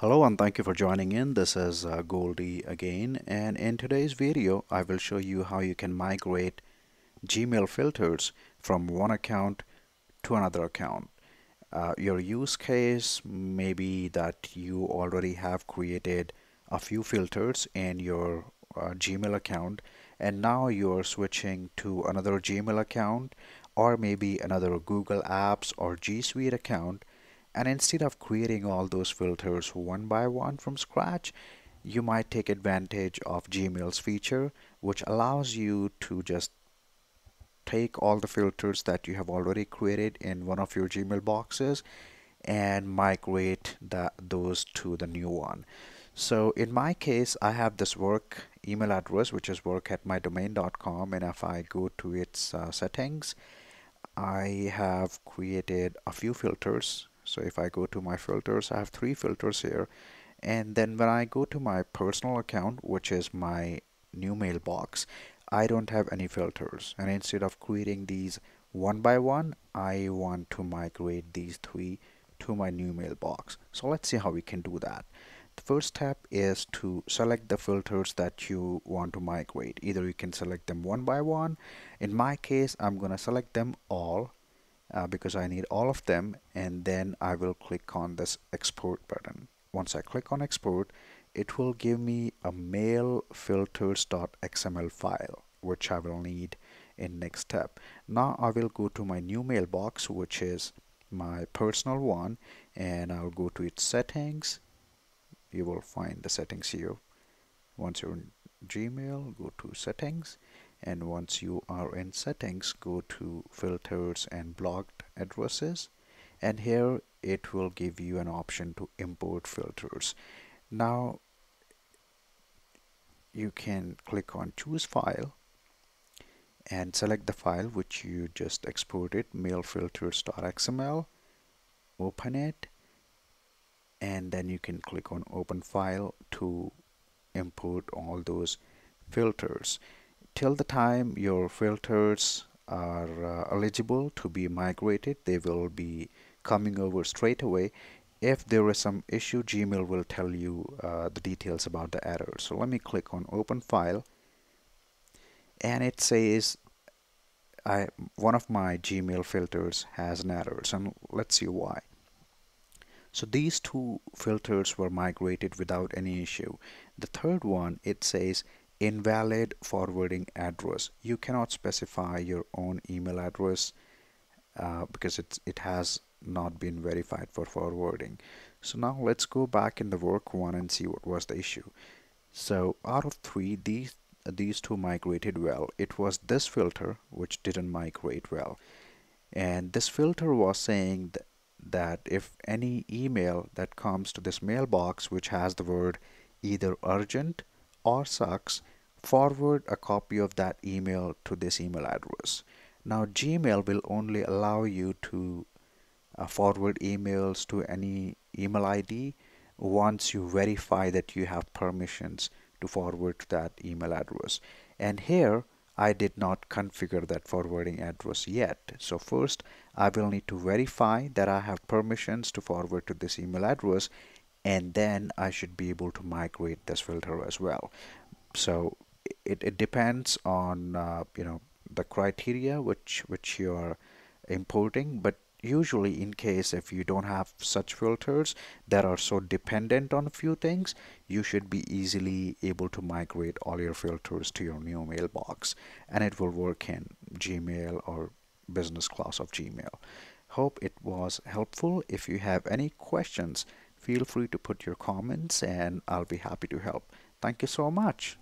Hello and thank you for joining in. This is uh, Goldy again and in today's video I will show you how you can migrate Gmail filters from one account to another account. Uh, your use case may be that you already have created a few filters in your uh, Gmail account and now you're switching to another Gmail account or maybe another Google Apps or G Suite account and instead of creating all those filters one by one from scratch, you might take advantage of Gmail's feature, which allows you to just take all the filters that you have already created in one of your Gmail boxes and migrate the, those to the new one. So in my case, I have this work email address, which is work at mydomain.com. And if I go to its uh, settings, I have created a few filters so if I go to my filters I have three filters here. And then when I go to my personal account which is my new mailbox I don't have any filters. And instead of creating these one by one I want to migrate these three to my new mailbox. So let's see how we can do that. The first step is to select the filters that you want to migrate. Either you can select them one by one. In my case I'm gonna select them all uh, because I need all of them and then I will click on this export button. Once I click on export it will give me a mail filters.xml file which I will need in next step. Now I will go to my new mailbox which is my personal one and I'll go to its settings. You will find the settings here. Once you're in Gmail, go to settings and once you are in settings go to filters and blocked addresses. And here it will give you an option to import filters. Now you can click on choose file and select the file which you just exported mailfilters.xml open it and then you can click on open file to import all those filters till the time your filters are uh, eligible to be migrated they will be coming over straight away. If there is some issue Gmail will tell you uh, the details about the error. So let me click on open file and it says I one of my Gmail filters has an error. So let's see why. So these two filters were migrated without any issue. The third one it says invalid forwarding address. You cannot specify your own email address uh, because it's it has not been verified for forwarding. So now let's go back in the work one and see what was the issue. So out of three these these two migrated well. It was this filter which didn't migrate well. And this filter was saying th that if any email that comes to this mailbox which has the word either urgent or sucks, forward a copy of that email to this email address. Now Gmail will only allow you to uh, forward emails to any email ID once you verify that you have permissions to forward to that email address. And here I did not configure that forwarding address yet. So first I will need to verify that I have permissions to forward to this email address and then I should be able to migrate this filter as well. So it, it depends on uh, you know the criteria which which you're importing but usually in case if you don't have such filters that are so dependent on a few things you should be easily able to migrate all your filters to your new mailbox and it will work in Gmail or business class of Gmail hope it was helpful if you have any questions feel free to put your comments and I'll be happy to help. Thank you so much